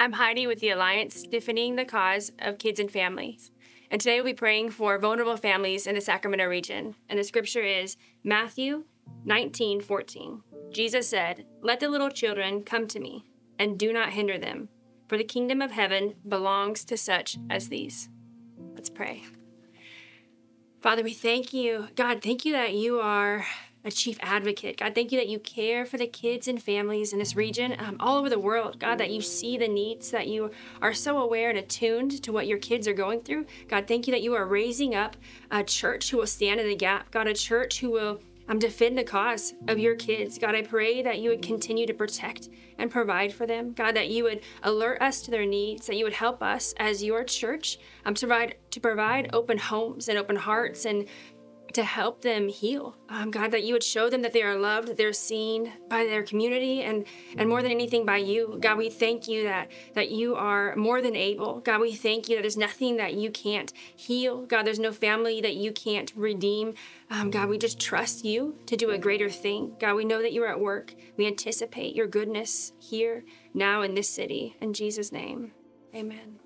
I'm Heidi with the Alliance Defending the Cause of Kids and Families. And today we'll be praying for vulnerable families in the Sacramento region. And the scripture is Matthew 19 14. Jesus said, Let the little children come to me, and do not hinder them, for the kingdom of heaven belongs to such as these. Let's pray. Father, we thank you. God, thank you that you are a chief advocate. God, thank you that you care for the kids and families in this region, um, all over the world. God, that you see the needs, that you are so aware and attuned to what your kids are going through. God, thank you that you are raising up a church who will stand in the gap. God, a church who will um, defend the cause of your kids. God, I pray that you would continue to protect and provide for them. God, that you would alert us to their needs, that you would help us as your church um, to provide to provide open homes and open hearts and to help them heal. Um, God, that you would show them that they are loved, that they're seen by their community, and and more than anything by you. God, we thank you that that you are more than able. God, we thank you that there's nothing that you can't heal. God, there's no family that you can't redeem. Um, God, we just trust you to do a greater thing. God, we know that you're at work. We anticipate your goodness here, now in this city. In Jesus' name, amen.